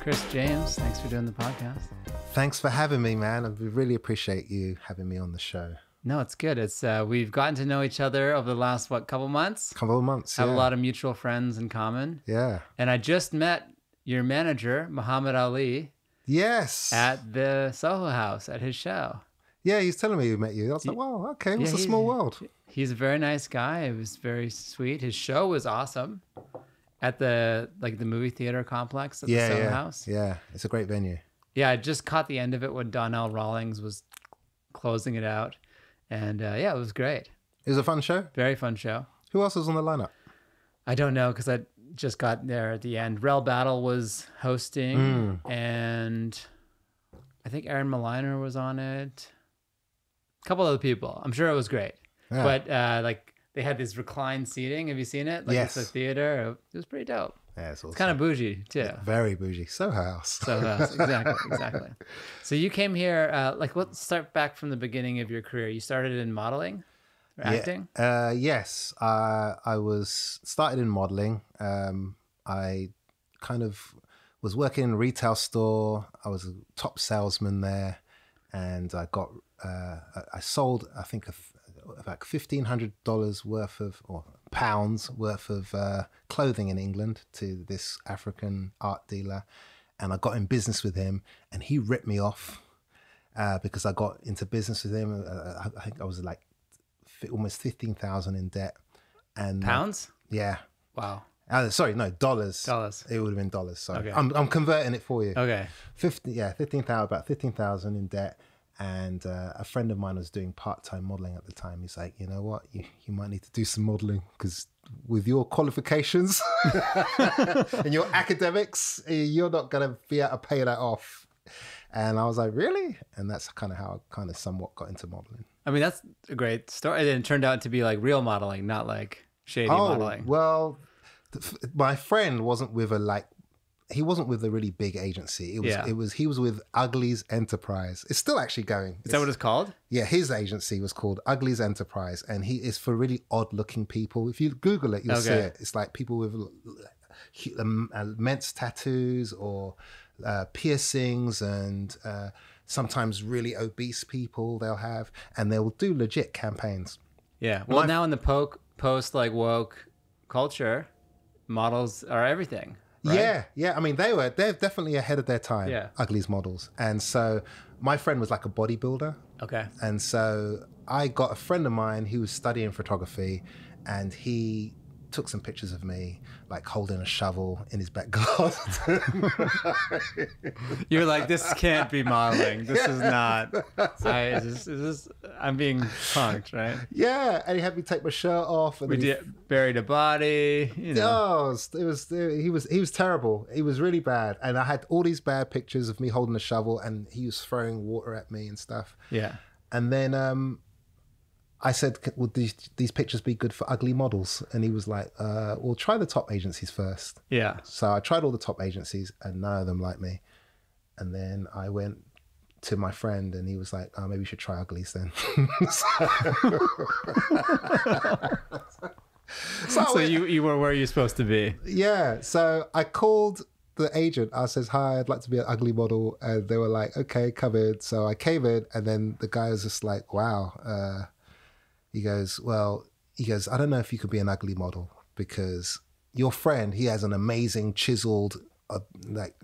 Chris James, thanks for doing the podcast. Thanks for having me, man. I really appreciate you having me on the show. No, it's good. It's uh, we've gotten to know each other over the last what couple months. Couple of months. Have yeah. a lot of mutual friends in common. Yeah. And I just met your manager, Muhammad Ali, Yes. at the Soho House at his show. yeah, he's telling me he met you. I was like, wow, okay, it's Yeah, a small world. He's a very nice guy. It was very sweet. His show was awesome at the like the movie theater complex at Yeah, the Soho yeah, House. yeah. It's a great venue. Yeah, I just caught the end of it when Donnell Rawlings was closing it out, and uh, yeah, it was great. It was a fun show. Very fun show. Who else was on the lineup? I don't know because I just got there at the end. Rel Battle was hosting, and I think Aaron Maliner was on it. A couple other people. I'm sure it was great, Yeah. but uh, like they had this reclined seating. Have you seen it? Like it's a theater. It was pretty dope. Yeah, it's awesome. It's kind of bougie too. very bougie. So House. So uh, exactly, exactly. So you came here. Uh, like, let's start back from the beginning of your career. You started in modeling, or Yeah. acting. Uh, yes, uh, I was started in modeling. Um, I kind of was working in a retail store. I was a top salesman there, and I got uh, I- sold I think a about fifteen hundred dollars worth of or pounds worth of uh, clothing in England to this African art dealer, and I got in business with him, and he ripped me off uh, because I got into business with him. Uh, I, I think I was like almost fifteen thousand in debt, and uh, Pounds. yeah. Wow. Uh, sorry, no dollars. Dollars. It would have been dollars. Sorry, Okay. I'm I'm converting it for you. Okay. Fifty, yeah, fifteen thousand, about fifteen thousand in debt. And uh, a friend of mine was doing part time modeling at the time. He's like, you know what, you you might need to do some modeling because with your qualifications and your academics, you're not gonna be able to pay that off. And I was like, really? And that's kind of how I kind of somewhat got into modeling. I mean, that's a great story. And it turned out to be like real modeling, not like shady modeling. Oh, well, th- my friend wasn't with a like. He wasn't with a really big agency. It was. Yeah. It was. He was with Ugly's Enterprise. It's still actually going. Is that what it's called? Yeah, his agency was called Ugly's Enterprise, and he is for really odd-looking people. If you Google it, you'll see it. It's like people with hu- um, immense tattoos or uh, piercings, and uh, sometimes really obese people they'll have, and they'll do legit campaigns. Yeah. Well, My- now in the poke, post like woke culture, models are everything. Right? Yeah, yeah. I mean, they were they're definitely ahead of their time. Yeah. Ugly's models, and so my friend was like a bodybuilder, Okay. and so I got a friend of mine who was studying photography, and he took some pictures of me like holding a shovel in his back garden. You're like, this can't be modeling. This is not. I, is this, is this, I'm being punked, right? yeah, and he had me take my shirt off, and We he buried a body. You know. Oh, it was, it was he was he was terrible. He was really bad, and I had all these bad pictures of me holding a shovel, and he was throwing water at me and stuff. Yeah. And then um, I said, "C- "Would these these pictures be good for ugly models?" And he was like, uh, "Well, try the top agencies first. Yeah. So I tried all the top agencies, and none of them liked me. And then I went to my friend, and he was like, "Oh, maybe you should try uglies then." so, So went- you you were where you're supposed to be. yeah. So I called the agent. I says, "Hi, I'd like to be an ugly model," and they were like, "Okay, covered." So I came in, and then the guy was just like, "Wow." Uh, he goes, "Well," he goes, "I don't know if you could be an ugly model because your friend he has an amazing chiseled, uh, like."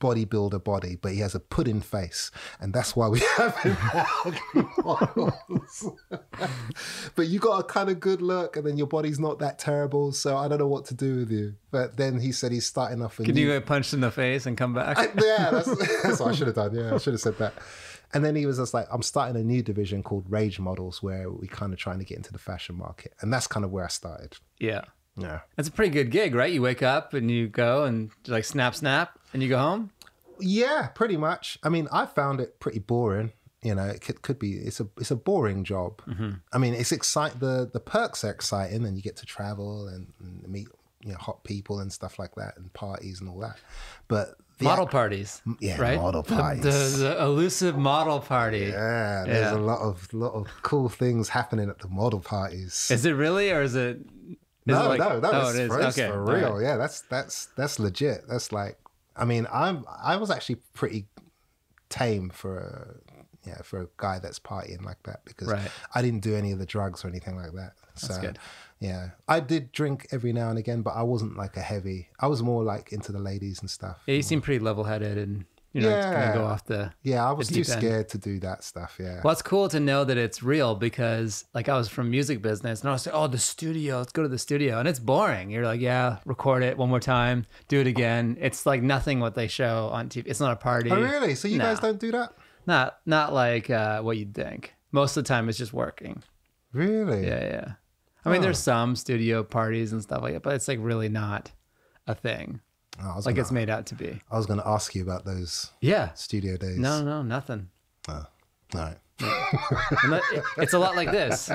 bodybuilder body, but he has a pudding face, and that's why we have him ugly models. but you got a kind of good look, and then your body's not that terrible, so I don't know what to do with you. But then he said he's starting off. Can you get punched in the face and come back? I- yeah, that's, that's what I should have done. Yeah, I should have said that. And then he was just like, I'm starting a new division called Rage Models, where we kind of trying to get into the fashion market, and that's kind of where I started. yeah. Yeah. That's a pretty good gig, right? You wake up and you go and like snap, snap, and you go home. Yeah, pretty much. I mean, I found it pretty boring. You know, it could, could be. It's a it's a boring job. Mm-hmm. I mean, it's excite the the perks are exciting, and you get to travel and, and meet you know hot people and stuff like that, and parties and all that. But the model parties. yeah, right? model The- parties. The, the elusive model party. yeah, there's Yeah. a lot of lot of cool things happening at the model parties. Is it really, or is it? Is no, it like, no, oh, is. for, okay, for real. right. Yeah, that's that's that's legit. That's like I mean, I'm I was actually pretty tame for a yeah for a guy that's partying like that because Right. I didn't do any of the drugs or anything like that. So That's good. Yeah, I did drink every now and again, but I wasn't like a heavy. I was more like into the ladies and stuff. Yeah, you seem pretty level-headed, and you know, it's gonna Yeah. go off the. Yeah, I was too end. scared to do that stuff. Yeah. Well, it's cool to know that it's real because, like, I was from music business, and I was like, "Oh, the studio, let's go to the studio," and it's boring. You're like, "Yeah, record it one more time, do it again." It's like nothing what they show on TV. It's not a party. Oh really? So you Nah. guys don't do that? Not not like uh, what you'd think. Most of the time, it's just working. Really? Yeah, yeah. I mean, Oh. there's some studio parties and stuff like that, but it's like really not a thing Oh, like gonna, it's made out to be. I was going to ask you about those Yeah. studio days. No, no, nothing. Oh, all right. That- it- it's a lot like this.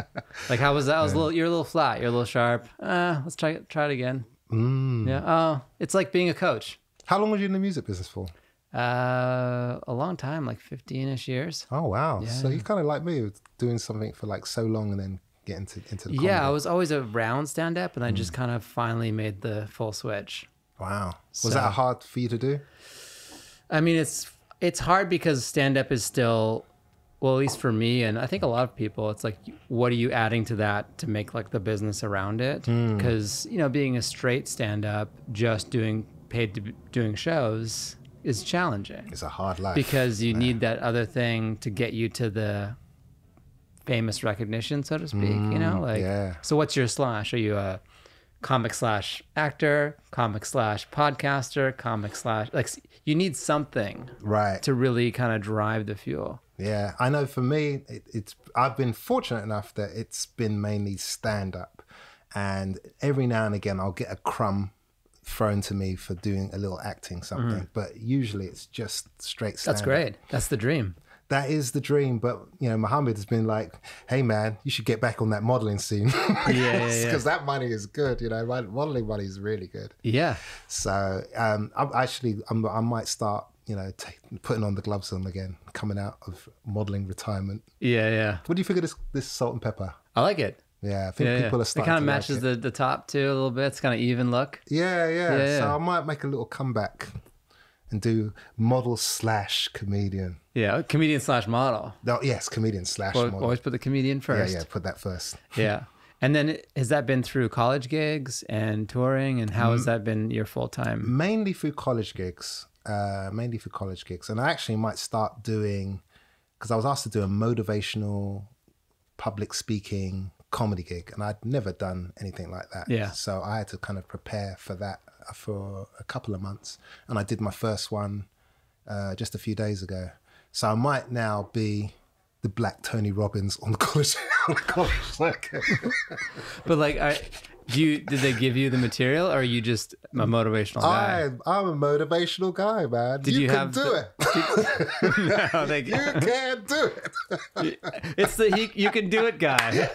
Like how was that? I was a little. You're a little flat. You're a little sharp. Uh, let's try try it again. Mm. Yeah. Oh, it's like being a coach. How long were you in the music business for? Uh, a long time, like 15ish years. Oh wow! Yeah. So Yeah. you kind of like me, doing something for like so long and then get into into the Yeah, I was always around stand up, and I Mm. just kind of finally made the full switch. Wow. Was that hard for you to do? I mean, it's it's hard because stand up is still, well, at least for me, and I think a lot of people, it's like, what are you adding to that to make like the business around it? Because you know, being a straight stand up, just doing paid to doing shows is challenging It's a hard life. because you need that other thing to get you to the famous recognition, so to speak. you know, mm, like, yeah. so what's your slash? Are you a comic slash actor, comic slash podcaster, comic slash like you need something right. to really kind of drive the fuel. Yeah, I know. For me, it, it's I've been fortunate enough that it's been mainly stand up, and every now and again I'll get a crumb thrown to me for doing a little acting mm-hmm. something, but usually it's just straight stand That's great. That's the dream. That is the dream, but you know, Mohammed has been like, "Hey, man, you should get back on that modeling scene because yeah, yeah. that money is good. You know, modeling money is really good. Yeah. So, um, I'm actually, I'm, I might start, you know, ta putting on the gloves on again, coming out of modeling retirement. Yeah, yeah. What do you think of this this salt and pepper? I like it. Yeah, I think Yeah, people are It starting. kind of to like matches the, the top too a little bit. It's kind of even look. Yeah, yeah, So. I might make a little comeback and do model slash comedian. Yeah, comedian slash model. No, yes, comedian slash Al- model. Always put the comedian first. yeah, yeah, put that first. Yeah. And then has that been through college gigs and touring? And how has that been your full time? mainly through college gigs uh mainly through college gigs and i actually might start doing because i was asked to do a motivational public speaking comedy gig and i'd never done anything like that Yeah. so i had to kind of prepare for that for a couple of months and i did my first one uh just a few days ago. So i might now be the black tony robbins on the college on the college circuit. But like, I, do you did they give you the material, or are you just a motivational guy? I'm, I'm a motivational guy man Did you, you can have do the- it no, they, you can do it it's the he, you can do it guy.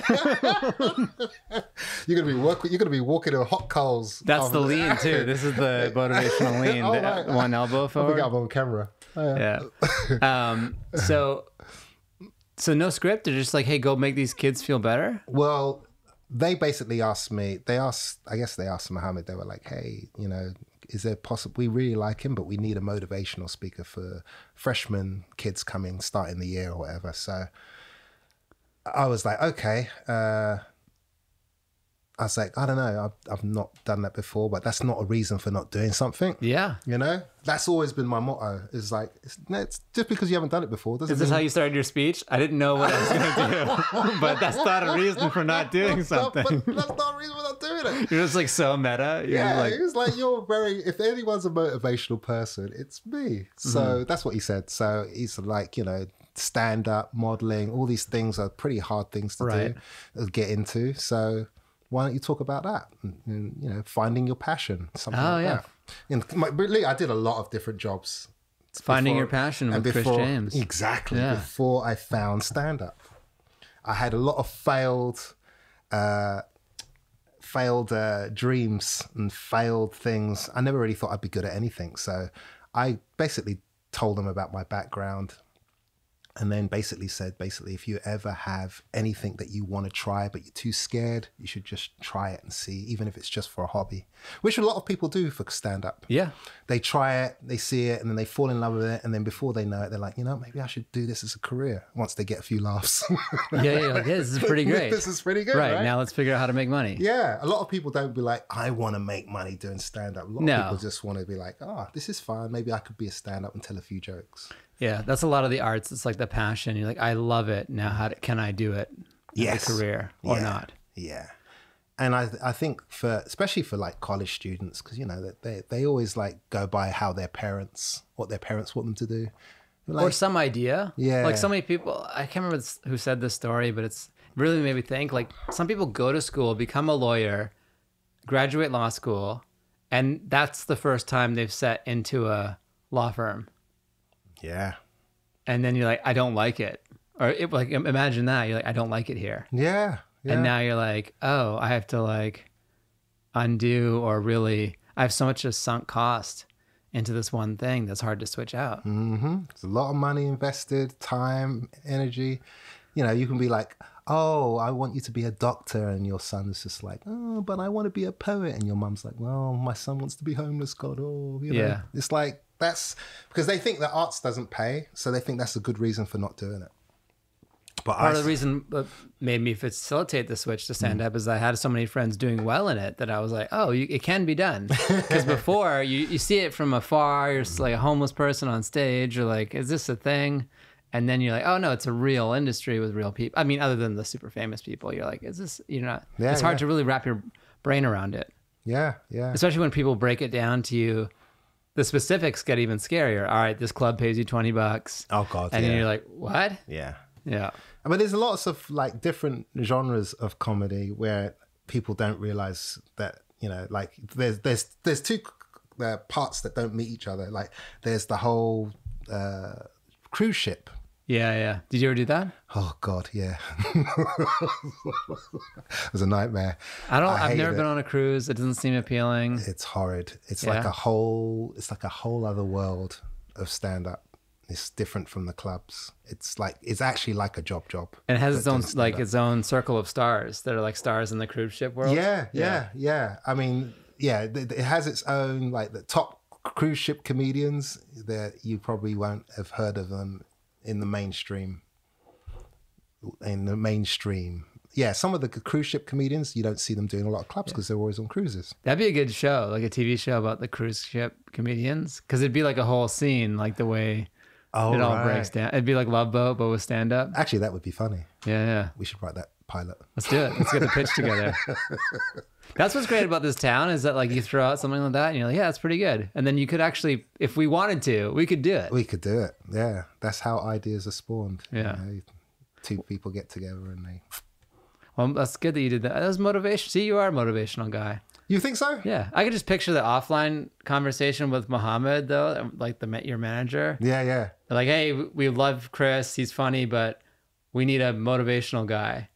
You're gonna be work. You're gonna be walking in hot coals. That's the Um, lean too. This is the motivational lean. Oh, the right. One elbow I forward. forgot I'm on camera. Oh, yeah. Yeah. Um. So, so no script. They're just like, hey, go make these kids feel better. Well, they basically asked me. They asked. I guess they asked Mohammed. They were like, "Hey, you know, is there possible? We really like him, but we need a motivational speaker for freshman kids coming, starting the year or whatever." So I was like, "Okay." Uh, I was like, "I don't know. I've, I've not done that before, but that's not a reason for not doing something." Yeah. You know, that's always been my motto. Is like, it's, it's just because you haven't done it before doesn't Is this mean how you started your speech? I didn't know what I was going to do, but that's not a reason for not doing something. but that's not a reason for not doing it. You're just like so meta. You're Yeah, like, was like, "You're very. If anyone's a motivational person, it's me." So Mm-hmm. that's what he said. So he's like, you know, stand up, modeling, all these things are pretty hard things to Right. do, uh, get into. So why don't you talk about that? And, and, you know, finding your passion, something Oh, like yeah. that. And my, really, I did a lot of different jobs. finding before- your passion and with Chris before- James. Exactly. Yeah. Before I found stand up, I had a lot of failed, uh, failed uh, dreams and failed things. I never really thought I'd be good at anything. So I basically told them about my background. And then basically said basically if you ever have anything that you want to try but you're too scared you should just try it and see even if it's just for a hobby which a lot of people do for stand up Yeah. they try it they see it and then they fall in love with it and then before they know it they're like you know maybe i should do this as a career once they get a few laughs Yeah, yeah, like, yeah, this is pretty great. this is pretty good right, right, now let's figure out how to make money. yeah a lot of people don't be like i want to make money doing stand up a lot No. of people just want to be like oh this is fun maybe i could be a stand up and tell a few jokes Yeah, that's a lot of the arts. It's like the passion. You're like, I love it. Now, how do, can I do it Yes. a career or Yeah. not? Yeah. And I I think for especially for like college students because you know that they they always like go by how their parents what their parents want them to do. Like, or some idea. Yeah. Like so many people, I can't remember who said this story, but it's really made me think. Like some people go to school, become a lawyer, graduate law school, and that's the first time they've set into a law firm. Yeah, And then you're like, I don't like it. Or it, like, imagine that. You're like, I don't like it here. yeah, yeah. And now you're like, oh, I have to like undo or really, I have so much a sunk cost into this one thing that's hard to switch out. Mm-hmm. There's a lot of money invested, time, energy. You know, you can be like, oh, I want you to be a doctor, and your son's just like, oh, but I want to be a poet, and your mom's like, well, my son wants to be homeless, God, oh, you know. Yeah. It's like that's because they think that arts doesn't pay, so they think that's a good reason for not doing it. But part I, of the reason that made me facilitate the switch to stand Mm. up is I had so many friends doing well in it that I was like, oh, you, it can be done. Because before you, you see it from afar, you're like a homeless person on stage, you're like, is this a thing? And then you're like, oh no, it's a real industry with real people. I mean, other than the super famous people, you're like, is this? You're not. Yeah, it's hard yeah. to really wrap your brain around it, yeah, yeah. especially when people break it down to you. The specifics get even scarier. All right, this club pays you twenty bucks, Oh God, and yeah. then you're like, what? yeah. Yeah. I mean, there's lots of like different genres of comedy where people don't realize that you know, like there's there's there's two uh, parts that don't meet each other. Like there's the whole uh, cruise ship. Yeah, yeah. Did you ever do that? Oh God, yeah, it was a nightmare. I don't. I have never it. been on a cruise. It doesn't seem appealing. It's horrid. It's like a whole. It's like a whole other world of stand up. It's different from the clubs. It's like it's actually like a job job. And it has its own like its own circle of stars that are like stars in the cruise ship world. Yeah, yeah, yeah. I mean, yeah, it has its own like the top cruise ship comedians that you probably won't have heard of them in the mainstream. In the mainstream, yeah, some of the cruise ship comedians you don't see them doing a lot of clubs because they're always on cruises. That'd be a good show, like a TV show about the cruise ship comedians, because it'd be like a whole scene, like the way Oh, it all right. breaks down. It'd be like Love Boat, but with stand up. Actually, that would be funny. Yeah, yeah. We should write that pilot. Let's do it. Let's get the pitch together. That's what's great about this town is that like you throw out something like that and you're like, yeah, it's pretty good. And then you could actually, if we wanted to, we could do it. We could do it. Yeah, that's how ideas are spawned. you Yeah. know. two people get together and they. Well, that's good that you did that. That was motivation. See, you are a motivational guy. You think so? Yeah, I could just picture the offline conversation with Mohammed though, like the your manager. Yeah, yeah. Like, hey, we love Chris. He's funny, but we need a motivational guy.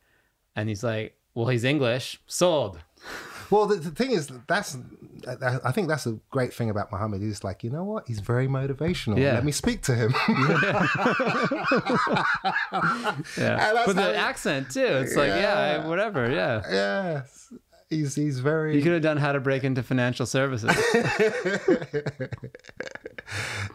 And he's like, well, he's English. Sold. Well, the, the thing is, that's I think that's a great thing about Muhammad. He's like, you know what? He's very motivational. Yeah. Let me speak to him. Yeah, with the he- accent too. It's like, yeah, whatever. Yeah, yes, he's he's very. you could have done how to break into financial services.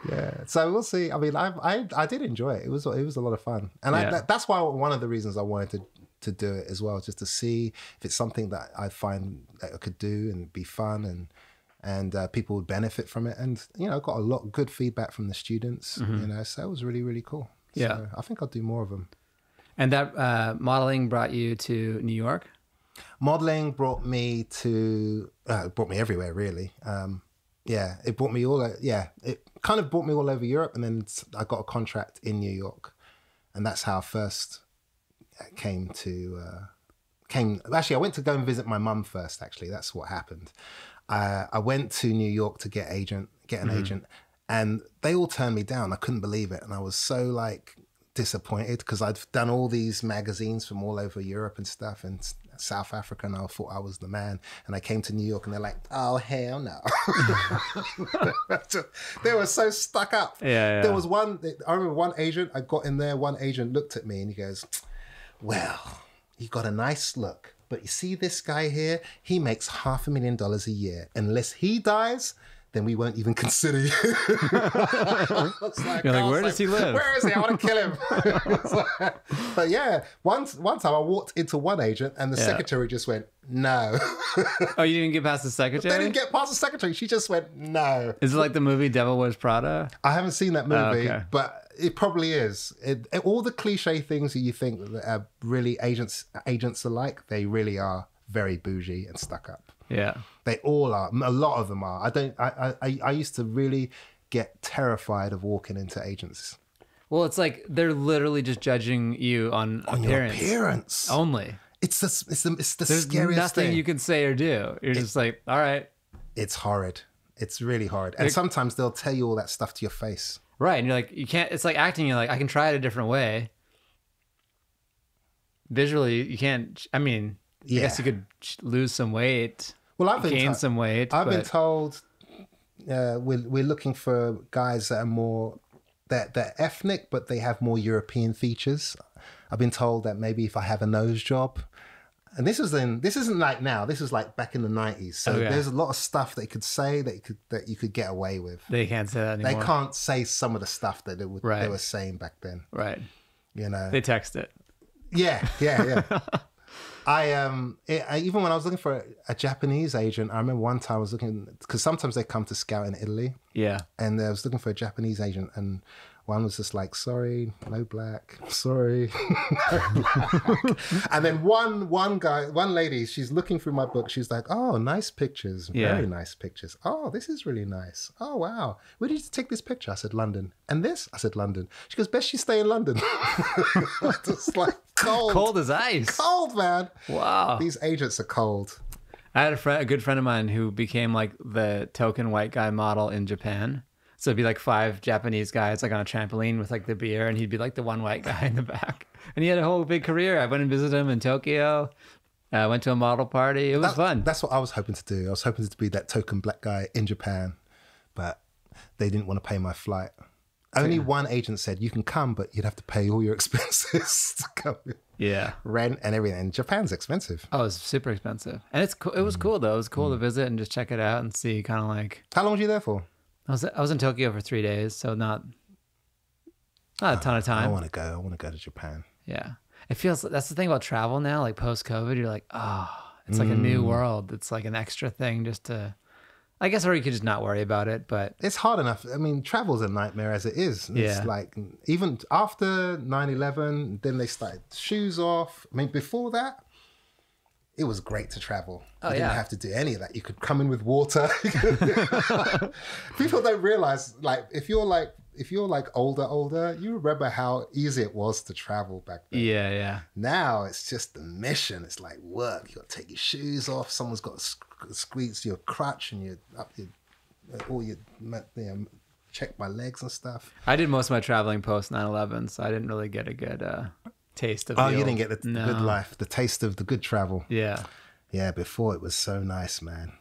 yeah. So we'll see. I mean, I I I did enjoy it. It was it was a lot of fun, and I, that, that's why one of the reasons I wanted to to do it as well, just to see if it's something that I find that I could do and be fun and. And uh, people would benefit from it, and you know, I got a lot of good feedback from the students. You know, so it was really, really cool. Mm-hmm. Yeah. so I think I'll do more of them. and that uh, modeling brought you to New York. modeling brought me to uh, it brought me everywhere really um yeah it brought me all yeah it kind of brought me all over europe and then I got a contract in new york and that's how i first uh, came to uh came actually i went to go and visit my mum first actually that's what happened uh, i went to new york to get agent get an agent and they all turned me down i couldn't believe it and i was so like disappointed because i'd done all these magazines from all over europe and stuff and South Africa and I thought I was the man. And I came to New York and they're like, oh, hell no. they were so stuck up. Yeah, yeah. There was one, I remember one agent, I got in there, one agent looked at me and he goes, well, you got a nice look. But you see this guy here? He makes half a million dollars a year. Unless he dies, then we won't even consider you. Like, You're like, where does he live? Where is he? I want to kill him. but yeah, once one time I walked into one agent and the Yeah. secretary just went, no. Oh, you didn't get past the secretary? they didn't get past the secretary. She just went, no. Is it like the movie Devil Wears Prada? I haven't seen that movie, oh, okay. but it probably is. It, it- all the cliche things that you think that are really agents agents are like, they really are very bougie and stuck up. Yeah. They all are. A lot of them are. I don't. I I, I used to really get terrified of walking into agents Well, it's like they're literally just judging you on, on your appearance appearance. only. It's the it's the it's the There's scariest nothing thing. you can say or do. You're just like, all right, It's horrid. It's really horrid. And sometimes they'll tell you all that stuff to your face. Right, and you're like, you can't. It's like acting. You're like, I can try it a different way. Visually, you can't. I mean, I guess you could lose some weight, Well, I've been gain to- some weight. I've been told uh, we're we're looking for guys that are more that they're ethnic, but they have more European features. I've been told that maybe if I have a nose job, and this is in this isn't like now. This is like back in the nineties. So Oh, yeah. there's a lot of stuff that you could say that you could that you could get away with. they can't say that anymore. They can't say some of the stuff that they, were they were saying back then. Right. You know. They text it. Yeah, yeah, yeah. I um it, I, even when I was looking for a, a Japanese agent, I remember one time I was looking because sometimes they come to scout in Italy, Yeah. and I was looking for a Japanese agent, and one was just like, "Sorry, no black, sorry." no black." and then one one guy, one lady, she's looking through my book. She's like, "Oh, nice pictures, Yeah. very nice pictures. Oh, this is really nice. Oh, wow. Where did you take this picture?" I said, "London." And this, I said, "London." She goes, "Best you stay in London." just like cold, Cold as ice. cold, man. Wow. These agents are cold. I had a friend, a good friend of mine, who became like the token white guy model in Japan. So it'd be like five Japanese guys like on a trampoline with like the beer, and he'd be like the one white guy in the back. And he had a whole big career. I went and visited him in Tokyo. I went to a model party. It was fun. That's what I was hoping to do. I was hoping to be that token black guy in Japan, but they didn't want to pay my flight. Only one agent said you can come, but you'd have to pay all your expenses to come, yeah. rent and everything. And Japan's expensive. Oh, it's super expensive, and it's co- it was mm. cool though. It was cool to mm. visit and just check it out and see kind of like How long were you there for? I was I was in Tokyo for three days, so not not a ton of time. I want to go. I want to go to Japan. Yeah. It feels that's the thing about travel now, like post COVID, you're like, oh, it's like a new Mm. world. It's like an extra thing just to I guess or you could just not worry about it, but It's hard enough. I mean, travel's a nightmare as it is. It's Yeah. like even after 9-11, then they started shoes off. I mean, before that, it was great to travel. Oh, you didn't yeah. have to do any of that. You could come in with water. People don't realize, like, if you're like if you're like older, older, you remember how easy it was to travel back then. yeah, yeah. Now it's just the mission. It's like work. You got to take your shoes off. Someone's got to squeeze your crutch and you up your all your you know, check my legs and stuff. I did most of my traveling post 9/11, so I didn't really get a good uh taste of Oh, you old- didn't get the, the no. good life, the taste of the good travel. Yeah. Yeah, before it was so nice, man.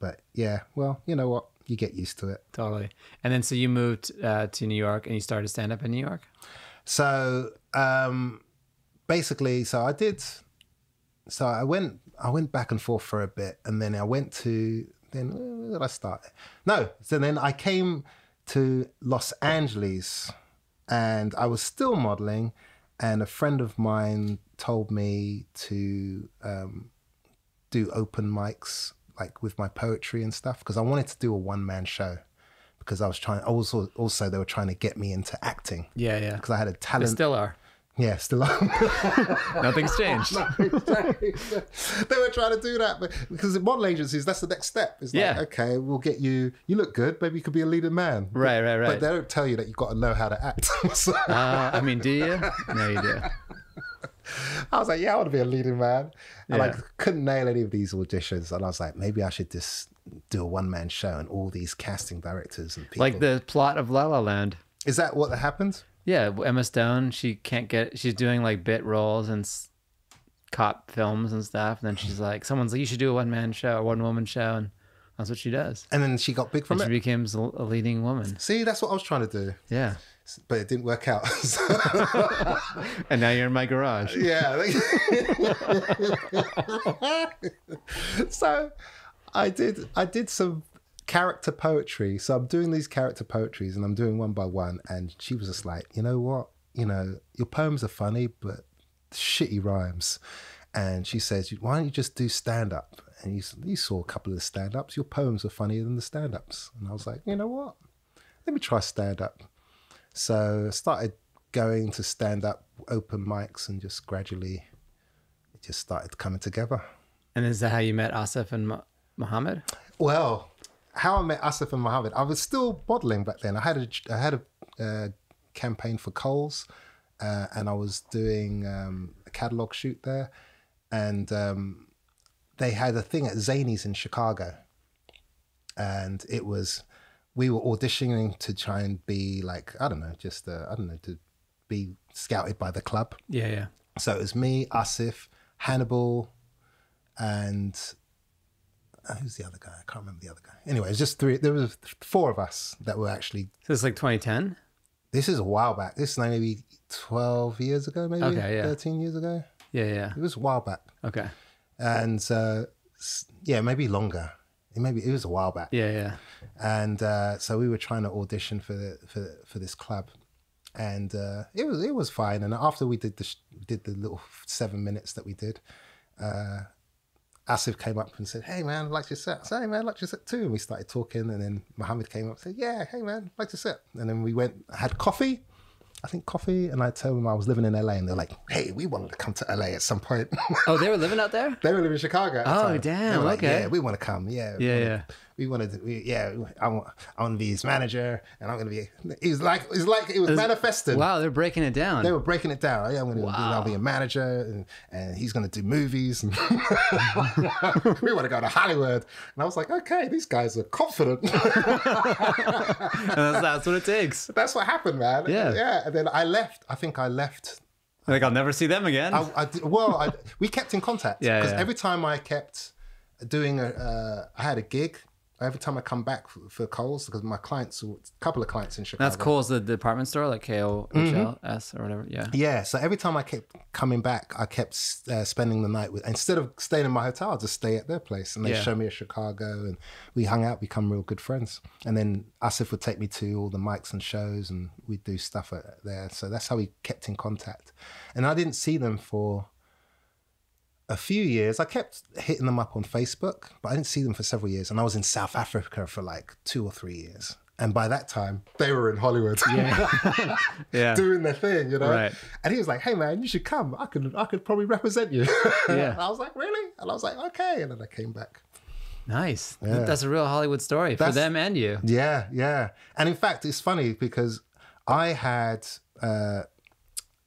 But yeah, well, you know what? You get used to it. Totally. And then so you moved uh, to New York and you started stand up in New York? So um, basically, so I did. So I went, I went back and forth for a bit, and then I went to. Then where did I start? No, so then I came to Los Angeles, and I was still modeling, and a friend of mine told me to um, do open mics like with my poetry and stuff because I wanted to do a one man show because I was trying. Also, also they were trying to get me into acting Yeah, yeah. because I had a talent. They talent. still are. Yeah, still on. Nothing's changed. they were trying to do that, but because in model agencies, that's the next step. It's like, Yeah. okay, we'll get you. You look good. Maybe you could be a leading man. Right, right, right. But they don't tell you that you've got to know how to act. so Uh, I mean, do you? No, you do. I was like, yeah, I want to be a leading man. And I couldn't nail any of these auditions. And I was like, maybe I should just do a one man show and all these casting directors and people. Like the plot of La La Land. Is that what that happened? Yeah, Emma Stone, she can't get she's doing like bit roles and s- cop films and stuff. And then she's like, someone's like, you should do a one man show, a one woman show, and that's what she does. And then she got big from And she it. becomes a a leading woman. See, that's what I was trying to do, Yeah. but it didn't work out. And now you're in my garage. yeah. so I did I did some character poetry. So I'm doing these character poetries and I'm doing one by one and she was just like, "You know what? You know, your poems are funny, but shitty rhymes." And she says, "Why don't you just do stand up?" And you, you saw a couple of the stand ups. Your poems are funnier than the stand ups. And I was like, "You know what? Let me try stand up." So I started going to stand up open mics and just gradually it just started coming together. And is that how you met Asif and Muhammad? Well, how I met Asif and Mohammed, I was still modeling back then. I had a I had a uh, campaign for Kohl's, uh, and I was doing um, a catalog shoot there, and um, they had a thing at Zanies in Chicago, and it was we were auditioning to try and be like I don't know, just uh, I don't know to be scouted by the club. Yeah, yeah. So it was me, Asif, Hannibal, and uh, who's the other guy? I can't remember the other guy. Anyway, it was just three. There was four of us that were actually. So it's like 2010. This is a while back. This is like maybe twelve years ago, maybe Okay, yeah. thirteen years ago. Yeah, yeah. It was a while back, Okay. and uh, yeah, maybe longer. It maybe it was a while back. Yeah, yeah. and uh, so we were trying to audition for the, for for this club, and uh, it was it was fine. And after we did the sh- did the little seven minutes that we did, uh, Asif came up and said, "Hey man, I like your set." I said, "Hey man, I like your set too." And we started talking, and then Mohammed came up and said, "Yeah, hey man, I like your set." And then we went had coffee. I think coffee, and I told them I was living in LA, and they're like, "Hey, we wanted to come to LA at some point." Oh, they were living out there? they were living in Chicago. Oh. Damn, like, okay. Yeah, we want to come. Yeah, Yeah, yeah. We wanted to, we, yeah, I want, I want to be his manager, and I'm going to be. It was like, it was like it was manifested. Wow, they're breaking it down. They were breaking it down. Yeah, I'm going to Wow. I'll be a manager, and, and he's going to do movies. And we want to go to Hollywood, and I was like, okay, these guys are confident. that's, that's what it takes. That's what happened, man. Yeah. yeah. And then I left. I think I left Like I'll never see them again. I, I well, I, we kept in contact Yeah, because yeah. every time I kept doing a, uh, I had a gig. Every time I come back for, for Kohl's, because my clients, a couple of clients in Chicago. That's Kohl's, the department store, like K O H L S or whatever. Yeah. Yeah, so every time I kept coming back, I kept uh, spending the night with. Instead of staying in my hotel, I'd just stay at their place, and they Yeah. show me a Chicago, and we hung out, become real good friends. And then Asif would take me to all the mics and shows, and we'd do stuff at, there. So that's how we kept in contact. And I didn't see them for a few years. I kept hitting them up on Facebook, but I didn't see them for several years. And I was in South Africa for like two or three years. And by that time, they were in Hollywood. Yeah. doing their thing, you know. Right. And he was like, "Hey man, you should come. I could, I could probably represent you." Yeah. I was like, "Really?" And I was like, "Okay." And then I came back. Nice. That's a real Hollywood story for them and you. Yeah, yeah. And in fact, it's funny because I had uh,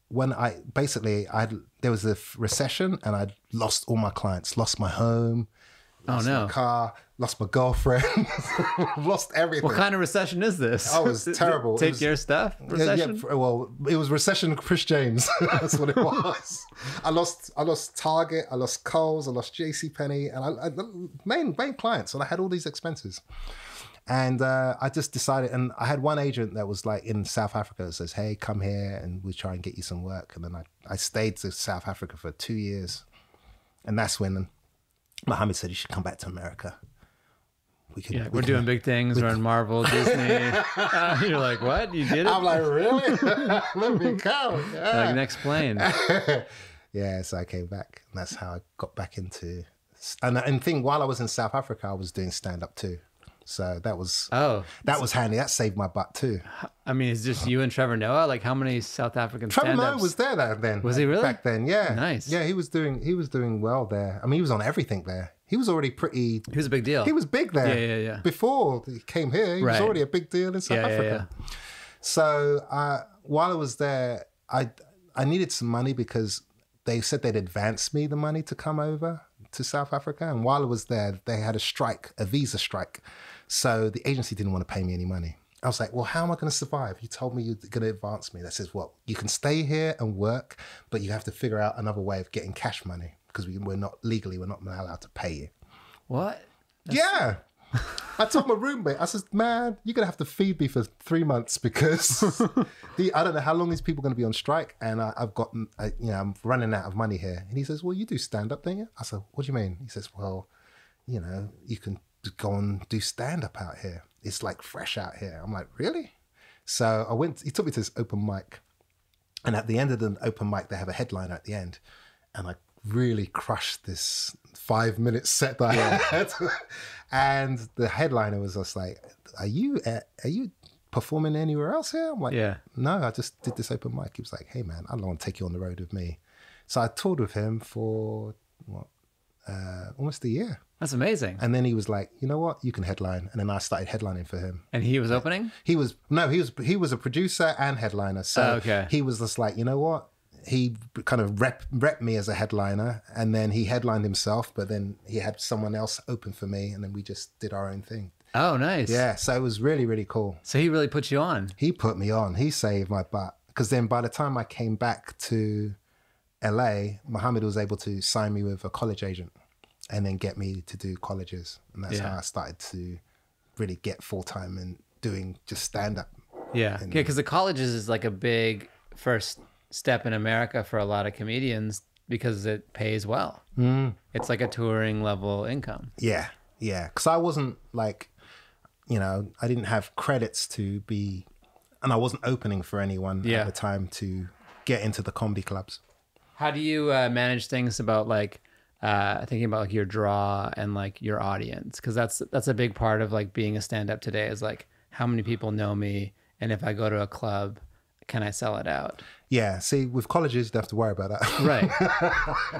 when I basically I there was a recession and I'd lost all my clients, lost my home, Oh lost no. my car, lost my girlfriend, lost everything. What kind of recession is this? Oh, it was terrible. Take was- your stuff. Recession. Yeah, f- well, it was recession Chris James. That's what it was. I lost, I lost Target, I lost Kohl's, I lost JC Penney, and I, I main main clients, and I had all these expenses. And uh, I just decided, and I had one agent that was like in South Africa that says, "Hey, come here, and we'll try and get you some work." And then I, I stayed to South Africa for two years, and that's when Mohammed said, "You should come back to America." We could, yeah, we we're can- doing big things. We're in Marvel, Disney. Uh, you're like, what? You did it? I'm like, really? Let me go. Yeah. like next plane. yeah, so I came back, and that's how I got back into. And and thing while I was in South Africa, I was doing stand up too, so that was Oh, that was handy. That saved my butt too. I mean, it's just you and Trevor Noah. Like, how many South African Trevor Noah was there that then. Was he really? back then? Yeah, Nice. Yeah, he was doing he was doing well there. I mean, he was on everything there. He was already pretty. He was a big deal. He was big there. Yeah, yeah, yeah. Before he came here, he was already a big deal in South Yeah, yeah, Africa. So uh, while I was there, I I needed some money because they said they'd advance me the money to come over to South Africa. And while I was there, they had a strike, a visa strike. So the agency didn't want to pay me any money. I was like, well, how am I going to survive? You told me you're going to advance me. That says, well, you can stay here and work, but you have to figure out another way of getting cash money. because we, we're not legally we're not allowed to pay you. What? yeah. I told my roommate, I said, man, you're going to have to feed me for three months because the, I don't know how long these people are going to be on strike. And I, I've got, I, you know, I'm running out of money here. And he says, well, you do stand up, don't you? I said, what do you mean? He says, well, you know, you can go and do stand up out here. It's like fresh out here. I'm like, really? So I went, he took me to this open mic. And at the end of the open mic, they have a headliner at the end. And I really crushed this five minute set that I had. and the headliner was just like, "Are you are you performing anywhere else here?" I'm like, Yeah. "No, I just did this open mic." He was like, "Hey man, I don't want to take you on the road with me." So I toured with him for what uh, almost a year, That's amazing. and then he was like, "You know what? You can headline." And then I started headlining for him. And he was opening? He was no, he was he was a producer and headliner. So Oh, okay. he was just like, you know what? He kind of rep rep me as a headliner, and then he headlined himself. But then he had someone else open for me, and then we just did our own thing. Oh, nice. Yeah, so it was really really cool. So he really put you on. He put me on. He saved my butt because then by the time I came back to LA, Mohammed was able to sign me with a college agent, and then get me to do colleges, and that's Yeah. how I started to really get full time and doing just stand up. Yeah. Yeah, because the colleges is like a big first step in America for a lot of comedians because it pays well. Mm. It's like a touring level income. Yeah, yeah. Because I wasn't like, you know, I didn't have credits to be, and I wasn't opening for anyone Yeah. at the time to get into the comedy clubs. How do you uh, manage things about like uh, thinking about like your draw and like your audience? Because that's that's a big part of like being a stand up today is like how many people know me, and if I go to a club, can I sell it out? Yeah. See, with colleges, you don't have to worry about that. Right.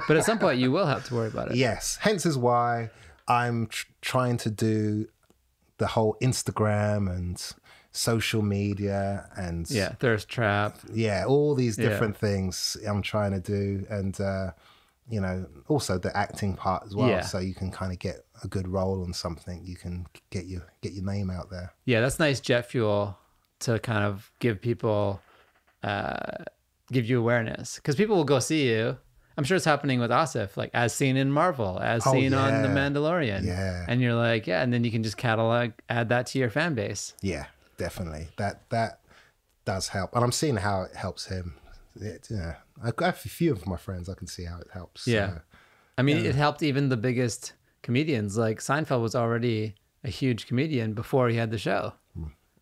but at some point, you will have to worry about it. yes. Hence is why I'm tr- trying to do the whole Instagram and social media and Yeah. Thirst trap. yeah, all these Yeah. different things I'm trying to do, and uh, you know, also the acting part as well. Yeah. So you can kind of get a good role on something. You can get your get your name out there. Yeah, that's nice jet fuel to kind of give people, uh, give you awareness because people will go see you. I'm sure it's happening with Asif, like as seen in Marvel, as Oh, seen on The. Mandalorian. Yeah. And you're like, yeah, and then you can just catalog, add that to your fan base. Yeah, definitely. That that does help, and I'm seeing how it helps him. It, yeah, I have a few of my friends. I can see how it helps. Yeah. So, I mean, it helped even the biggest comedians. Like Seinfeld was already a huge comedian before he had the show.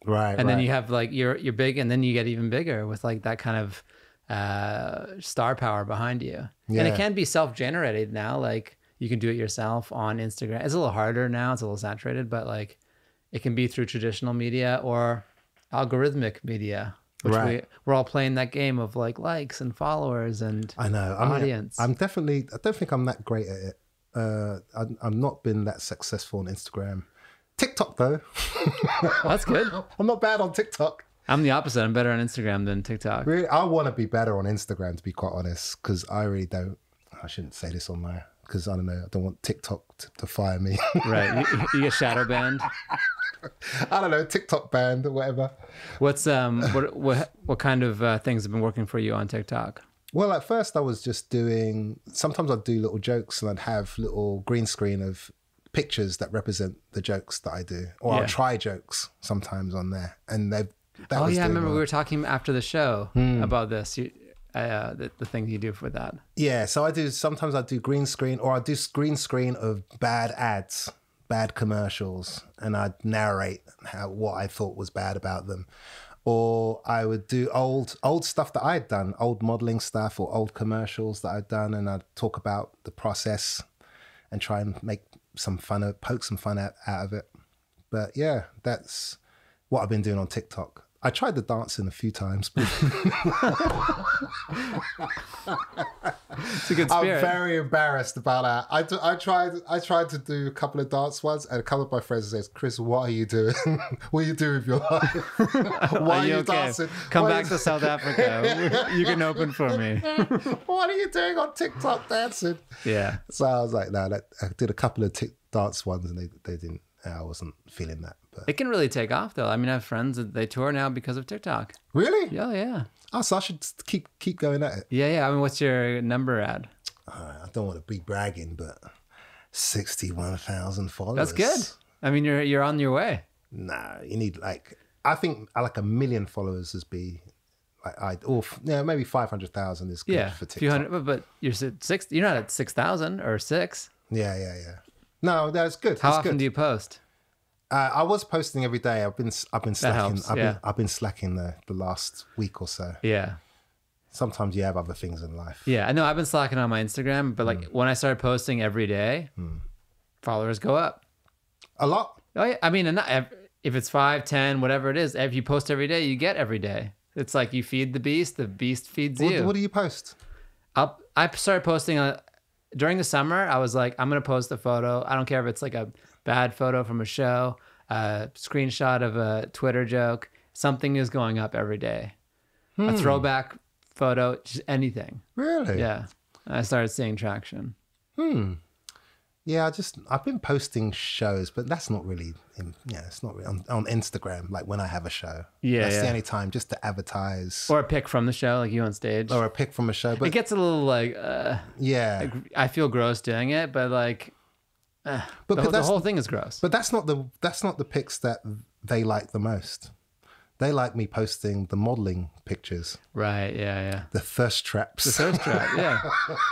right. and then you have like you're you're big and then you get even bigger with like that kind of uh star power behind you and it can be self-generated now like you can do it yourself on instagram it's a little harder now it's a little saturated but like it can be through traditional media or algorithmic media which we, Right. we're all playing that game of like likes and followers and I know. I mean, audience. I'm definitely. I don't think I'm that great at it. Uh, I, I've not been that successful on Instagram. TikTok though, that's good I'm not bad on TikTok. i'm the opposite i'm better on instagram than tiktok Really, I want to be better on Instagram to be quite honest, because I really don't. I shouldn't say this on there because I don't know. I don't want TikTok to, to fire me. right you, you get shadow banned I don't know TikTok banned or whatever. what's um what what what kind of uh, things have been working for you on tiktok Well, at first I was just doing. Sometimes I'd do little jokes and I'd have little green screen of pictures that represent the jokes that I do, or Yeah. I'll try jokes sometimes on there, and they. That oh was yeah, I remember well. we were talking after the show Hmm. about this. You, uh, the, the thing you do for that. Yeah, so I do sometimes I do green screen or I do green screen of bad ads, bad commercials, and I'd narrate how what I thought was bad about them. Or I would do old old stuff that I'd done, old modeling stuff or old commercials that I'd done, and I'd talk about the process and try and make some fun of poke some fun out, out of it. But yeah, that's what I've been doing on TikTok. I tried the dancing a few times, but It's a good I'm very embarrassed about that. I, d- I tried I tried to do a couple of dance ones, and a couple of my friends says, "Chris, what are you doing? what are you doing with your life? Why Are are you you okay? dancing? Come Why back is- to South Africa. you can open for me. What are you doing on TikTok dancing?" Yeah. So I was like, "No." that I did a couple of tick dance ones, and they they didn't. I wasn't feeling that. But It can really take off though. I mean, I have friends that they tour now because of TikTok. really, Yeah, yeah. oh, so I should keep keep going at it. Yeah, yeah. I mean, what's your number ad? uh, I don't want to be bragging, but sixty-one thousand followers. That's good. I mean, you're you're on your way. Nah, you need like I think like a million followers is be like I or yeah maybe five hundred thousand is good Yeah, for a few TikTok. hundred, but, but you're at six. You're not at six thousand or six. Yeah, yeah, yeah. No, that's good. How It's often good. do you post? Uh, I was posting every day. I've been I've been slacking. helps, I've yeah. been I've been slacking the, the last week or so. Yeah, Sometimes you have other things in life. yeah. I know. I've been slacking on my Instagram, but like hmm. when I started posting every day, hmm. followers go up. A lot. Oh yeah, I mean, and not if it's five, ten, whatever it is, if you post every day, you get every day. It's like you feed the beast, the beast feeds What, you. what do you post? I'll, I started posting on during the summer. I was like, I'm gonna post a photo. I don't care if it's like a bad photo from a show, a screenshot of a Twitter joke. Something is going up every day. A throwback photo, just anything. Really? Yeah, I started seeing traction. Hmm. Yeah, I just I've been posting shows, but that's not really, in, yeah, it's not really on, on Instagram. Like when I have a show, Yeah, that's the only time just to advertise Or a pic from the show, like you on stage. or a pic from a show. But it gets a little like, uh, yeah, I feel gross doing it, but like, But- the, but the whole thing is gross. but that's not the that's not the pics that they like the most. They like me posting the modeling pictures, right? Yeah, yeah. the thirst traps. The thirst trap, yeah.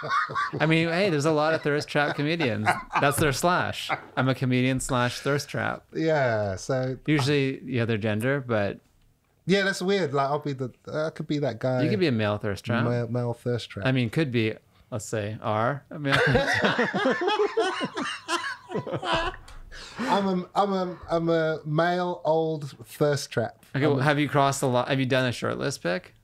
I mean, hey, there's a lot of thirst trap comedians. That's their slash. I'm a comedian slash thirst trap. yeah, so Usually the other gender, but yeah, that's weird. Like I'll be the I could be that guy. you could be a male thirst trap. male, male thirst trap. I mean, could be, let's say, R. I mean, I'm a I'm a I'm a male old thirst trap. okay, well, have you crossed the line? Have you done a shirtless pick?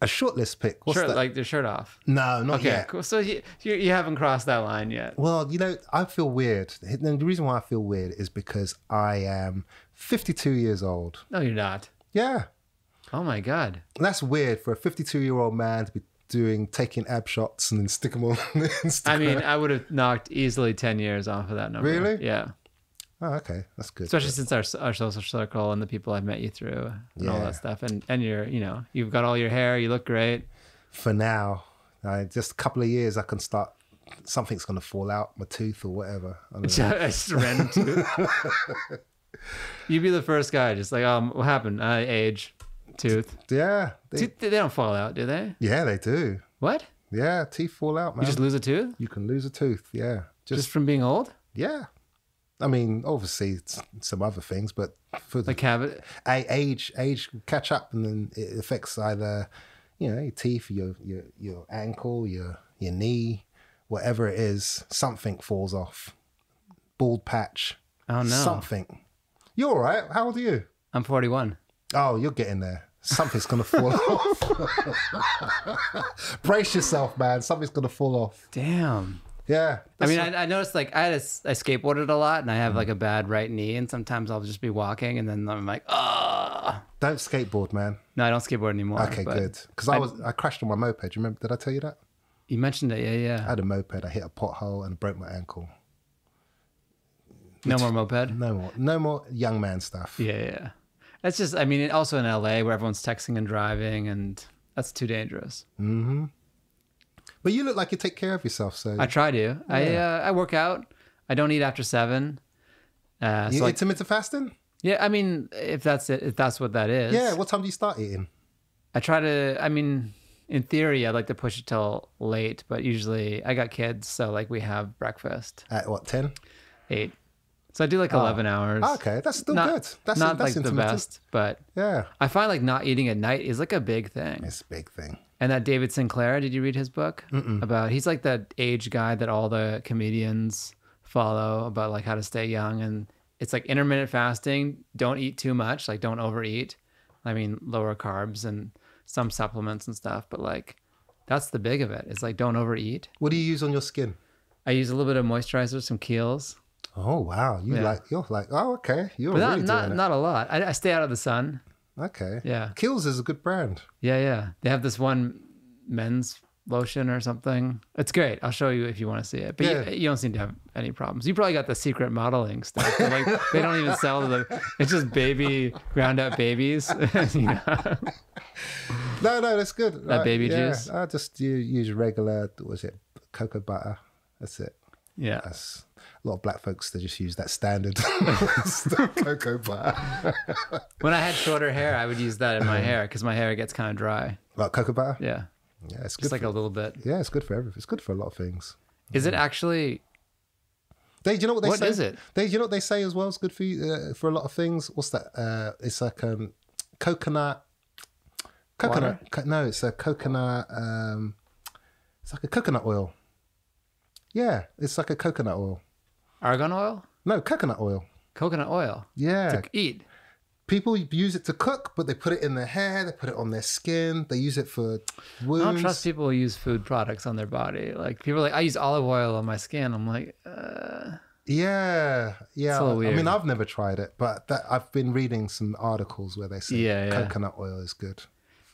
A shortlist pick. What's Shirt, that? like the shirt off. no, not Okay, yet. cool. So you, you you haven't crossed that line yet. Well, you know, I feel weird. The reason why I feel weird is because I am 52 years old. No, you're not. Yeah, Oh my god. that's weird for a 52 year old man to be doing taking ab shots and then stick them on Instagram. I mean, I would have knocked easily ten years off of that number. Really? Yeah. oh, okay, that's good. especially since our our social circle and the people I've met you through and all that stuff. And and you're you know you've got all your hair, you look great. for now, I, just a couple of years, I can start. Something's gonna fall out, my tooth or whatever. I don't know. I just random tooth. You'd be the first guy, just like um, what happened? I age, tooth. yeah, they, Tooth. They don't fall out, do they? yeah, they do. What? Yeah, teeth fall out, man. You just lose a tooth you can lose a tooth. Yeah, just, just from being old? yeah. I mean, obviously, it's some other things, but for the cavity? age age catch up and then it affects either you know your teeth your your your ankle your your knee whatever it is something falls off bald patch Oh no, something you're all right how old are you I'm 41. Oh you're getting there something's gonna fall off brace yourself man something's gonna fall off Damn. yeah I mean, I, I noticed like I had a I skateboarded a lot, and I have like a bad right knee, and sometimes I'll just be walking, and then I'm like, oh. don't skateboard man No, I don't skateboard anymore. okay good because I was i crashed on my moped you remember did i tell you that You mentioned it, yeah, yeah. I had a moped. I hit a pothole and broke my ankle. No more moped. No more, no more young man stuff. Yeah, yeah. That's just, I mean, also in LA where everyone's texting and driving, and that's too dangerous. But you look like you take care of yourself. So I try to. I uh, I work out. I don't eat after seven. Uh, you so intermittent fasting? yeah, I mean, if that's it, if that's what that is. Yeah. What time do you start eating? I try to. I mean, in theory, I'd like to push it till late, but usually I got kids, so like we have breakfast At what ten? eight. So I do like ah. eleven hours. Ah, okay, that's still Not, good. That's not that's like the best, but Yeah, I find like not eating at night is like a big thing. it's a big thing. And that David Sinclair, did you read his book about? He's like that age guy that all the comedians follow about like how to stay young, and it's like intermittent fasting. Don't eat too much, like don't overeat. I mean, lower carbs and some supplements and stuff, but like that's the big of it. It's like don't overeat. What do you use on your skin? I use a little bit of moisturizer, some Kiehl's, Oh wow, you Yeah. like you're like oh okay, you're but not really not, not a lot. I, I stay out of the sun. Okay. Yeah. Kiehl's is a good brand. Yeah, yeah. They have this one men's lotion or something. It's great. I'll show you if you want to see it. But Yeah. you, you don't seem to have any problems. You probably got the secret modeling stuff. like they don't even sell the. It's just baby ground up babies. you know? No, no, that's good. That Uh, baby yeah, juice? I just use regular. What was it cocoa butter. That's it. Yeah. That's a lot of black folks. They just use that standard cocoa butter. When I had shorter hair, I would use that in my hair because my hair gets kind of dry. like cocoa butter. Yeah. Yeah, it's good. Just like for, a little bit. yeah, it's good for everything. It's good for a lot of things. Is it actually? They, do you know what they What say? is it? They, you know what they say as well? It's good for you uh, for a lot of things. What's that? Uh, it's like um, coconut. Coconut. Co- no, it's a coconut. Um, it's like a coconut oil. Yeah, it's like a coconut oil. Argan oil? No, coconut oil. Coconut oil. Yeah, To eat. people use it to cook, but they put it in their hair. They put it on their skin. They use it for wounds. I don't trust people who use food products on their body. Like people are like, I use olive oil on my skin. I'm like, uh, Yeah, yeah. I mean. I've never tried it, but that, I've been reading some articles where they say Yeah, yeah. coconut oil is good.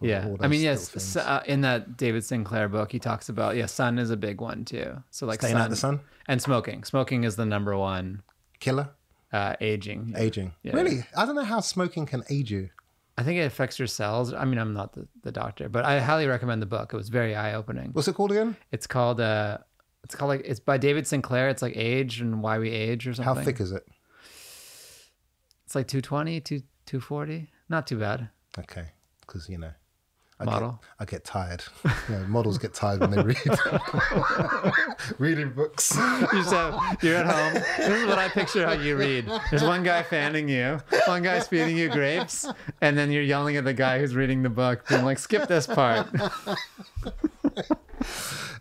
Yeah. I mean, yes. uh, in that David Sinclair book, he talks about yeah, sun is a big one too. So like Staying out the sun, and smoking. Smoking is the number one. killer, Uh, aging. aging. Yeah. Really, I don't know how smoking can age you. I think it affects your cells. I mean, I'm not the, the doctor, but I highly recommend the book. It was very eye opening. What's it called again? It's called uh, it's called like it's by David Sinclair. It's like age and why we age or something. How thick is it? It's like 220, 2, 240. Not too bad. Okay, because you know, I Model. Get, I get tired. You know, models get tired when they read reading books. You so you're at home. This is what I picture how you read. There's one guy fanning you, one guy's feeding you grapes, and then you're yelling at the guy who's reading the book, being like, "Skip this part."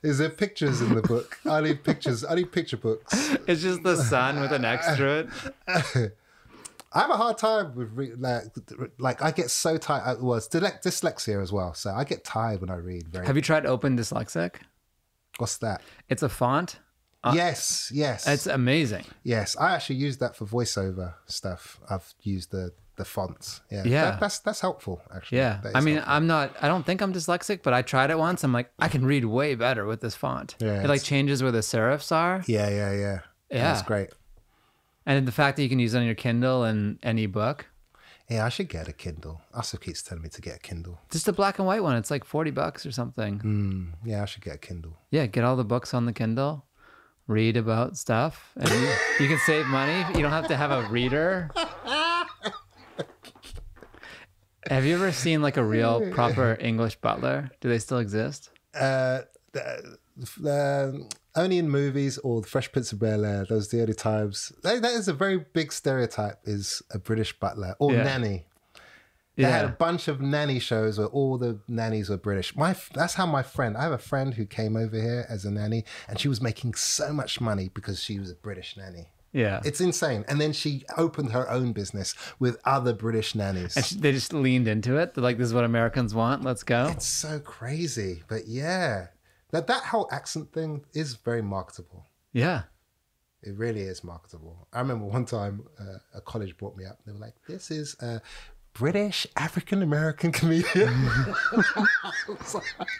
Is there pictures in the book? I need pictures. I need picture books. It's just the sun with an X through it. I have a hard time with re- like, like I get so tired. Uh, well, it's dyslexia as well, so I get tired when I read. Very. Have you tried OpenDyslexic? What's that? It's a font. Uh, yes, yes, It's amazing. yes. I actually use that for voiceover stuff. I've used the the fonts. Yeah, Yeah. That- that's that's helpful actually. Yeah. I mean, helpful. I'm not, I don't think I'm dyslexic, but I tried it once. I'm like, I can read way better with this font. Yeah, it like changes where the serifs are. yeah, yeah, yeah. Yeah. that's great. And the fact that you can use it on your Kindle and any book. Yeah, I should get a Kindle. Asa keeps telling me to get a Kindle. Just a black and white one. It's like 40 bucks or something. Mm, yeah, I should get a Kindle. Yeah, get all the books on the Kindle, read about stuff, and you, you can save money. You don't have to have a reader. Have you ever seen like a real proper English butler? Do they still exist? Uh, uh, only in movies or the Fresh Prince of Bel Air. Those are the only times. That, that is a very big stereotype. Is a British butler or Yeah. nanny. They had a bunch of nanny shows where all the nannies were British. My that's how my friend. I have a friend who came over here as a nanny, and she was making so much money because she was a British nanny. Yeah. It's insane. And then she opened her own business with other British nannies. And sh- they just leaned into it. They're like, this is what Americans want. Let's go. It's so crazy, but yeah, that that whole accent thing is very marketable. Yeah. It really is marketable. I remember one time uh, a college brought me up. They were like, "This is a British African American comedian."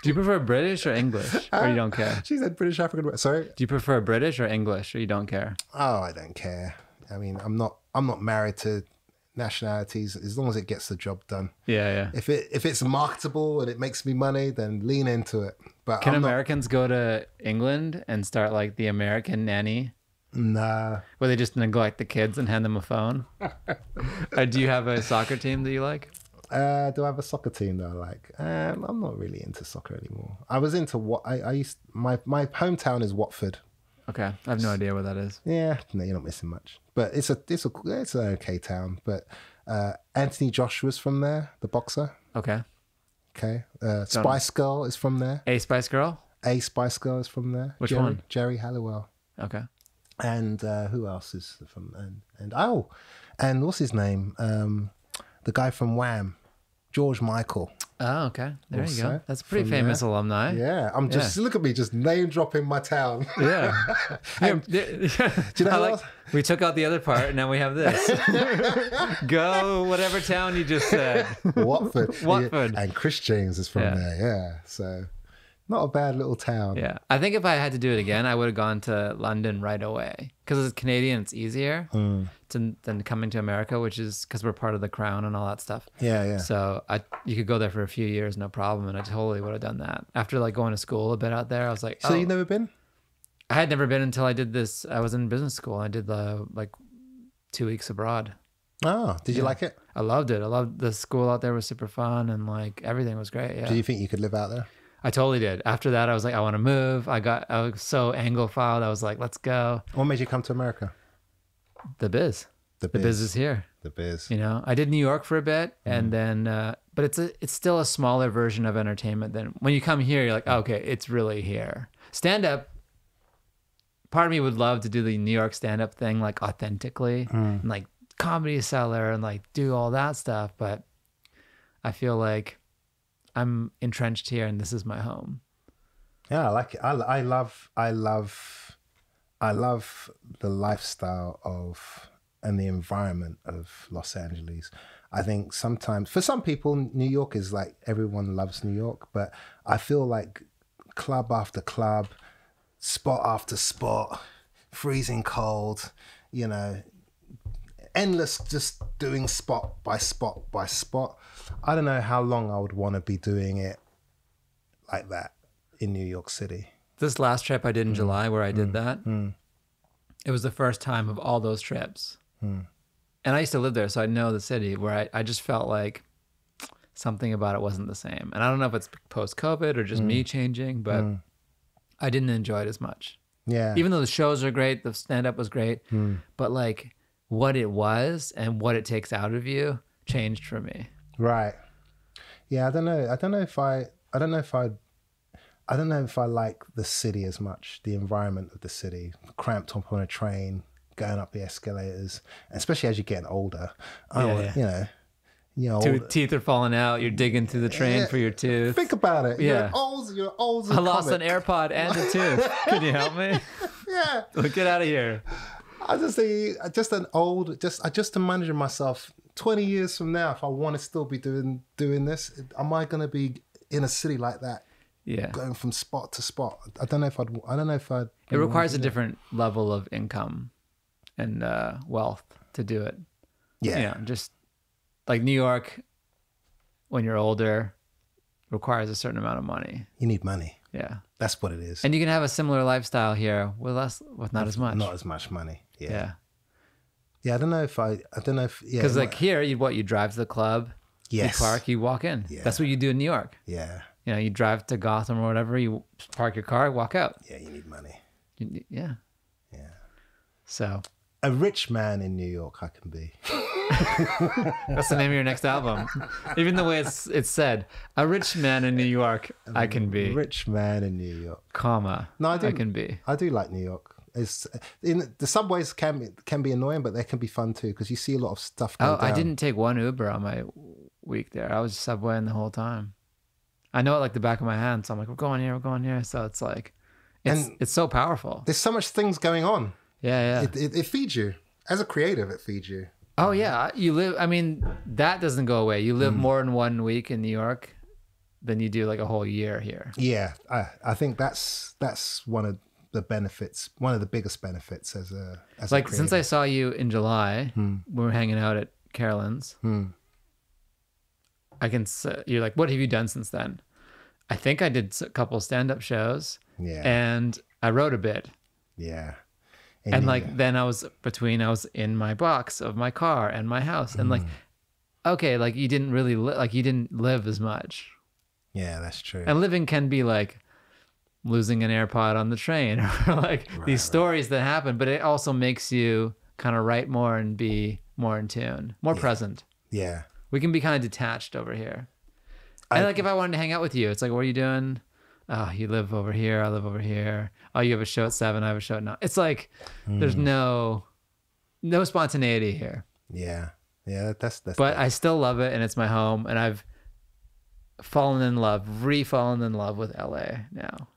Do you prefer British or English? Or you don't care? she said, "British African." American. Sorry. Do you prefer British or English or you don't care? Oh, I don't care. I mean, I'm not. I'm not married to nationalities as long as it gets the job done. Yeah, yeah. If it if it's marketable and it makes me money, then lean into it. But Can I'm not- Americans go to England and start like the American nanny Nah. where they just neglect the kids and hand them a phone? or do you have a soccer team that you like? Uh, do I have a soccer team that I like? Um, I'm not really into soccer anymore. I was into what I, I used. My my hometown is Watford. Okay. I have no idea what that is. Yeah, no, you're not missing much. But it's a it's a it's an okay town. But uh, Anthony Joshua's from there, the boxer. Okay. Okay, uh, Spice Girl is from there. A Spice Girl? A Spice Girl is from there. Which Geri, one? Geri Halliwell. Okay. And uh, who else is from? And, and oh, and what's his name? Um, the guy from Wham, George Michael. Oh, okay. There you go. That's a pretty famous there. alumni. Yeah, I'm just look at me, just name dropping my town. Yeah. And- Yeah, yeah. you know like, we took out the other part and now we have this. Go whatever town you just said. Watford. Watford. And Chris James is from Yeah. there. Yeah, so not a bad little town. Yeah. I think if I had to do it again, I would have gone to London right away. Because as a Canadian, it's easier Mm. to, than coming to America, which is because we're part of the crown and all that stuff. yeah, yeah. So I, you could go there for a few years, no problem. And I totally would have done that. After like going to school a bit out there, I was like, So oh, you've never been? I had never been until I did this. I was in business school. I did the like two weeks abroad. Oh, did you like it? I loved it. I loved the school out there was super fun and like everything was great. Yeah. Do you think you could live out there? I totally did. After that, I was like, I want to move. I got, I was so Anglophile. I was like, let's go. What made you come to America? The biz. The The biz. biz is here. The biz. You know, I did New York for a bit, Mm-hmm. and then, uh, but it's a, it's still a smaller version of entertainment than when you come here. You're like, oh, okay, it's really here. Stand up. Part of me would love to do the New York stand up thing like authentically, Mm. and like comedy cellar, and like do all that stuff. But I feel like I'm entrenched here, and this is my home. Yeah, I like it. I, I love, I love, I love the lifestyle of and the environment of Los Angeles. I think sometimes for some people, New York is like everyone loves New York, but I feel like club after club, spot after spot, freezing cold, you know, endless just doing spot by spot by spot. I don't know how long I would want to be doing it like that in New York City. this last trip I Mm. did in July where I did that, it was the first time of all those trips. Mm. And I used to live there, so I know the city where I, I just felt like something about it wasn't the same. And I don't know if it's post COVID or just me Mm. changing, but I didn't enjoy it as much. Yeah. Even though the shows are great, the stand up was great, but like what it was and what it takes out of you changed for me. Right. Yeah, I don't know. I don't know if I I don't know if I I don't know if I like the city as much, the environment of the city, cramped up on a train, going up the escalators, especially as you're getting older. I Yeah, you know, you know, Two teeth are falling out, you're digging through the train Yeah. for your tooth. think about it. Yeah, You're old, you're old. I lost an comic. AirPod and a tooth. Can you help me? Yeah. Get out of here. I just think just an old just I just imagine myself 20 years from now if I want to still be doing doing this am I going to be in a city like that Yeah. going from spot to spot I don't know if I'd I don't know if I'd It requires a different level of income and uh, wealth to do it. yeah You know, just like New York, when you're older, requires a certain amount of money. you need money Yeah. that's what it is And you can have a similar lifestyle here with less, with not as much. not as much money yeah. yeah yeah. I don't know if I I don't know if yeah Because like might- here, you what you drive to the club, yes you park, you walk in. Yeah. That's what you do in New York. yeah You know, you drive to Gotham or whatever, you park your car, walk out. yeah you need money You- yeah. yeah So a rich man in New York I can be That's the name of your next album. Even the way it's it's said, a rich man in New York, I can be, rich man in New York comma, No, I do, I can be. I do like New York. It's in the subways can be, can be annoying, but they can be fun too because you see a lot of stuff. Oh, I didn't take one Uber on my week there. I was subwaying the whole time. I know it like the back of my hand, so I'm like, we're going here, we're going here. So it's like, it's And- it's so powerful. There's so much things going on. Yeah, yeah. It, it, it feeds you as a creative. It feeds you. oh yeah, you live. I mean, that doesn't go away. You Mm. live more in one week in New York than you do like a whole year here. Yeah, I, I think that's that's one of the benefits. One of the biggest benefits as a as like a since I saw you in July, Hmm. we were hanging out at Caroline's. I can. You're like, what have you done since then? I think I did a couple stand-up shows, yeah and I wrote a bit. yeah and like then I was between I was in my box of my car and my house, and like, okay, like you didn't really li- like you didn't live as much, yeah, that's true. and living can be like losing an AirPod on the train or like these stories that happen, but it also makes you kind of write more and be more in tune, more present. yeah, We can be kind of detached over here. And like if I wanted to hang out with you, it's like, what are you doing? Oh, you live over here. I live over here. Oh, you have a show at seven. I have a show at nine. It's like there's hmm. no no spontaneity here. yeah, yeah. That's that's. But I still love it and it's my home and I've fallen in love, re-fallen in love with LA now.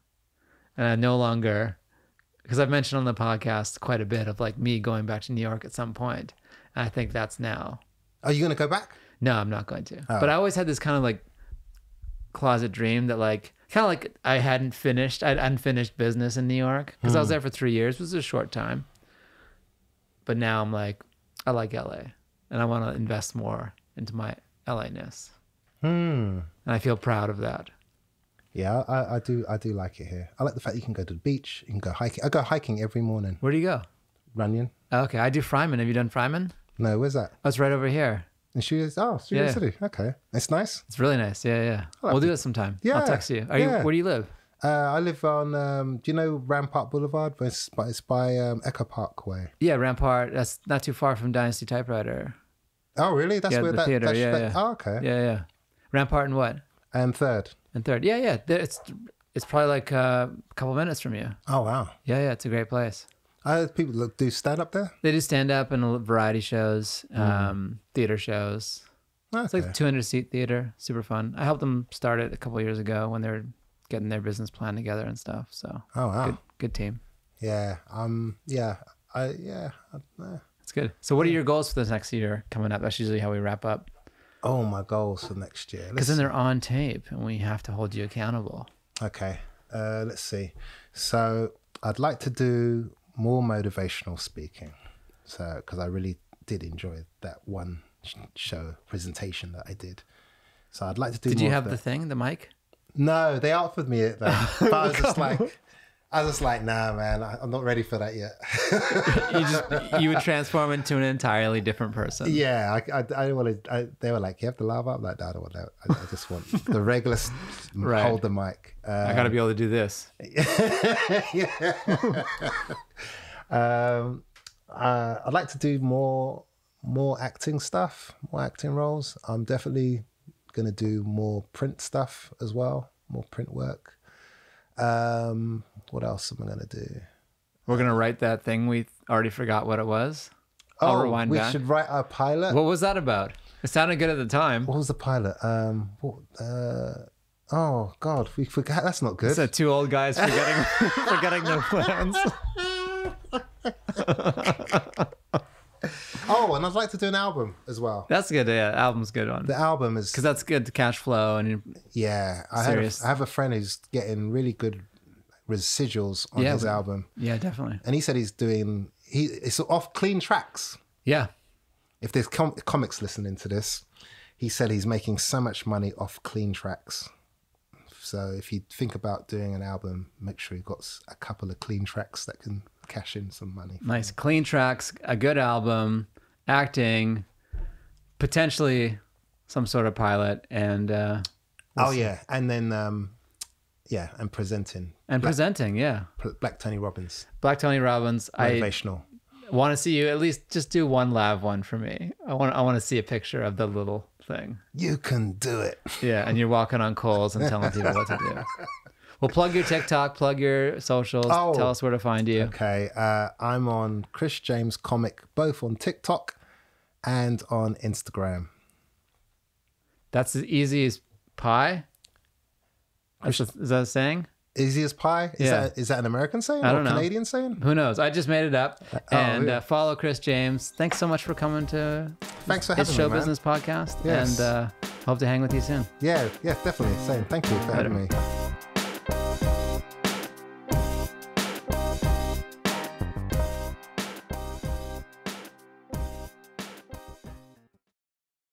And I no longer because I've mentioned on the podcast quite a bit of like me going back to New York at some point. And I think that's now. Are you gonna go back? No, I'm not going to. Oh. But I always had this kind of like closet dream that like kind of like I hadn't finished, I'd unfinished business in New York because I was there for three years. It was a short time. But now I'm like, I like LA and I want to invest more into my LA ness. Hmm. And I feel proud of that. Yeah, I, I do. I do like it here. I like the fact you can go to the beach. You can go hiking. I go hiking every morning. Where do you go? Runyon. Okay, I do Fryman. Have you done Fryman? No, where's that? Oh, it's right over here. And she is. Oh, Studio Yeah. City. Okay, it's nice. It's really nice. Yeah, yeah. like we'll do it sometime. Yeah, I'll text you. Are you? Where do you live? Uh, I live on. Um, do you know Rampart Boulevard? But It's by, it's by um, Echo Parkway. Yeah, Rampart. That's not too far from Dynasty Typewriter. Oh, really? That's Yeah, where the that. theater, that- yeah, that- yeah. Oh, okay. Yeah, yeah. Rampart and what? And third. And third. Yeah, yeah. It's it's probably like uh, a couple minutes from you. Oh wow. Yeah, yeah. It's a great place. Heard people that do stand up there. They do stand up and variety shows, um, theater shows. Okay. It's like 200 seat theater, super fun. I helped them start it a couple years ago when they were getting their business plan together and stuff. So oh wow. good, good team. Yeah. Um. Yeah. I. Yeah. I, uh, It's good. So what are your goals for this next year coming up? That's usually how we wrap up oh, my goals for next year. because then they're on tape and we have to hold you accountable. Okay. Uh, let's see. So I'd like to do more motivational speaking. So because I really did enjoy that one show presentation that I did. So I'd like to do. Did you have the thing, the mic? No, they offered me it though, but I was just like, I was just like, nah, man, I, I'm not ready for that yet. You just you would transform into an entirely different person. yeah, I, I, I don't want to. I, they were like, you have to laugh up. Like, no, I don't want that. I, I just want the regular Right. hold the mic. Uh, I got to be able to do this. um, uh, I'd like to do more more acting stuff, more acting roles. I'm definitely gonna do more print stuff as well, more print work. Um, what else am I gonna do? We're gonna write that thing we already forgot what it was. Oh, we back. should write a pilot. What was that about? It sounded good at the time. what was the pilot? Um, what, uh, oh God, we forgot. That's not good. So two old guys forgetting forgetting their plans. oh, and I'd like to do an album as well. That's a good. Yeah, album's a good one The album is because that's good cash flow and Yeah, I have. I have a friend who's getting really good residuals on Yeah, his album, yeah, definitely. and he said he's doing he it's off clean tracks. Yeah, If there's com- comics listening to this, he said he's making so much money off clean tracks. So if you think about doing an album, make sure you've got a couple of clean tracks that can cash in some money. nice, clean tracks, a good album, acting, potentially some sort of pilot, and uh, oh yeah, and then um, yeah, and presenting and presenting. Yeah, Black Tony Robbins, Black Tony Robbins. I motivational. want to see you at least just do one lav one for me. I want I want to see a picture of the little thing. You can do it. Yeah, and you're walking on coals and telling people what to do. Well, plug your TikTok, plug your socials. Oh. Tell us where to find you. Okay, uh, I'm on Chris James Comic, both on TikTok and on Instagram. That's as easy as pie. That's a, is that a saying? Easy as pie? Is, Yeah. that, is that an American saying I or don't know. Canadian saying? Who knows? I just made it up. and yeah. uh, follow Chris James. Thanks so much for coming to Thanks for his show me, business podcast. Yes. And uh, hope to hang with you soon. Yeah, yeah, definitely. Same. Thank you for having me.